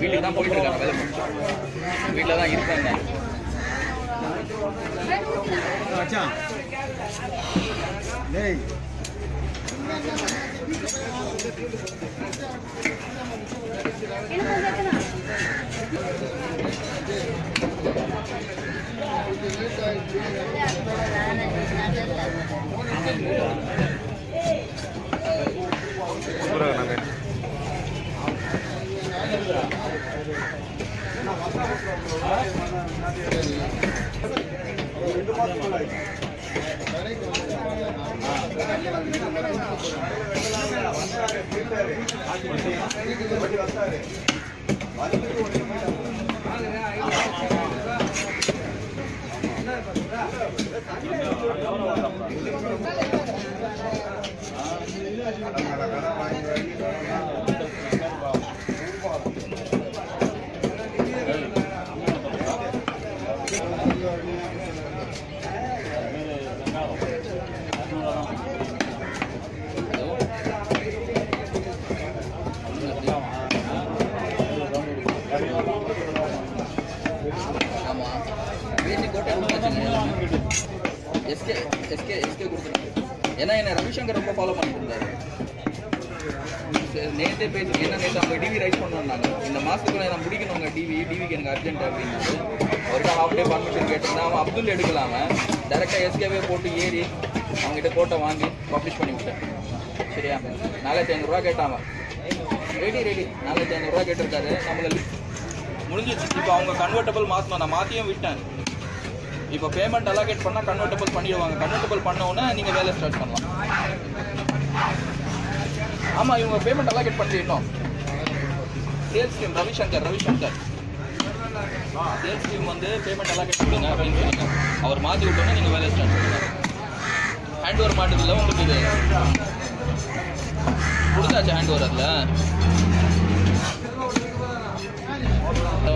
வீட்டுக்கு தான் போயிட்டு இருக்காங்க வேலை முடிச்சு வீட்டில் தான் இருக்காங்க. மச்சான். டேய் ஆமா பேசி கோட்டை எஸ்கே எஸ்கே எஸ்கே கொடுத்துருக்கேன் ஏன்னா என்ன ரவிசங்கர் ரொம்ப ஃபாலோ பண்ணிட்டு இருந்தாரு சரி, பேசி என்ன நேற்று அவங்க டிவி ரைஸ் பண்ணாங்க இந்த மாசத்துக்குள்ள நான் முடிக்கணுங்க டிவி டிவிக்கு எனக்கு அர்ஜென்ட் அப்படின்னு அவர்கிட்ட ஹாஃப் டே பர்மிஷன் கேட்டிருந்தேன். அவன் அப்துல் எடுக்கலாம் டேரெக்டாக எஸ்கேவே போட்டு ஏறி அவங்ககிட்ட கோட்டை வாங்கி பப்ளிஷ் பண்ணி விட்டேன். சரியா? நாலாயிரத்தி ஐநூறுரூவா கேட்டான் ரெடி ரெடி நாலாயிரத்தி ஐநூறுரூவா கேட்டிருக்காரு. நம்மள முடிஞ்சிச்சு இப்போ அவங்க கன்வெர்ட்டபிள் மாற்றணும் நான் மாற்றியும் விட்டேன். இப்போ பேமெண்ட் அலாகேட் பண்ணால் கன்வெர்ட்டபிள் பண்ணிடுவாங்க. கன்வெர்ட்டபிள் பண்ண உடனே நீங்கள் வேலை ஸ்டார்ட் பண்ணலாம். ஆமாம் இவங்க பேமெண்ட் அலாகேட் பண்ணிடணும். Sales team Ravishankar Ravishankar. Sales team வந்து பேமெண்ட் அலாகேட் பண்ணுங்க அப்படின்னு சொல்லுங்க. அவர் மாற்றி விட்டோன்னே நீங்கள் வேலை ஸ்டார்ட் பண்ணுங்க ஹேண்ட் ஓவர் மாட்டுதில்ல உங்களுக்கு இது. கொடுத்தாச்சு ஹேண்ட் ஓவர் அதில்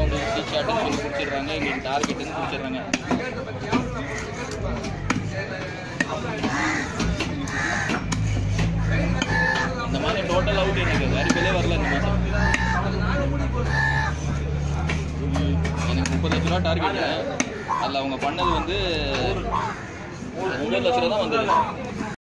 உங்களுக்கு டீச் அட்டென்ஷன் கொடுத்துட்றாங்க எங்களுக்கு டார்கெட்டுன்னு கொடுத்துட்றாங்க. லட்சம் டார்கெட் அதில் அவங்க பண்ணது வந்து ஒம்பது லட்சம் தான் வந்தது.